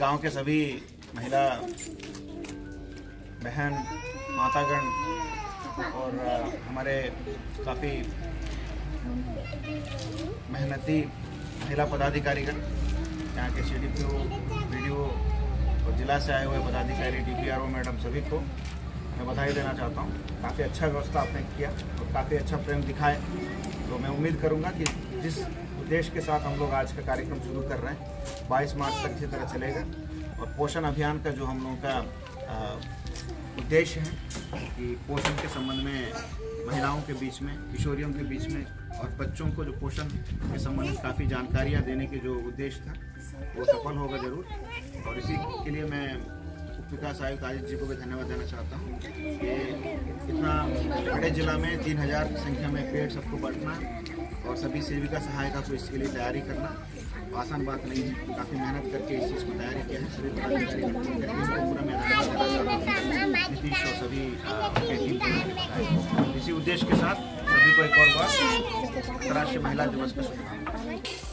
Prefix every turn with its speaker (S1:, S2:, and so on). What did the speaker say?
S1: गाँव के सभी महिला बहन, मातागण और हमारे काफ़ी मेहनती महिला पदाधिकारीगण यहाँ के सी डी पी ओ और जिला से आए हुए पदाधिकारी D P R O madam सभी को मैं बधाई देना चाहता हूँ। काफ़ी अच्छा व्यवस्था आपने किया और काफ़ी अच्छा प्रेम दिखाए तो मैं उम्मीद करूँगा कि जिस उद्देश्य के साथ हम लोग आज का कार्यक्रम शुरू कर रहे हैं। 22 मार्च तक इसी तरह चलेगा। और पोषण अभियान का जो हम लोगों का उद्देश्य है कि पोषण के संबंध में, महिलाओं के बीच में, किशोरियों के बीच में और बच्चों को जो पोषण के संबंध में काफ़ी जानकारियाँ देने के जो उद्देश्य था, वो सफल होगा ज़रूर। और इसी के लिए मैं उप विकास आयुक्त आदित्य जी को भी धन्यवाद देना चाहता हूँ कि इतना बड़े जिला में तीन हज़ार की संख्या में पेड़ सबको बांटना और सभी सेविका सहायता को इसके लिए तैयारी करना आसान बात नहीं है। काफ़ी मेहनत करके इस चीज़ को तैयारी किया है। सभी पदाधिकारी सभी इसी उद्देश्य के साथ सभी को एक और बार अंतर्राष्ट्रीय महिला दिवस का शुभकामनाएँ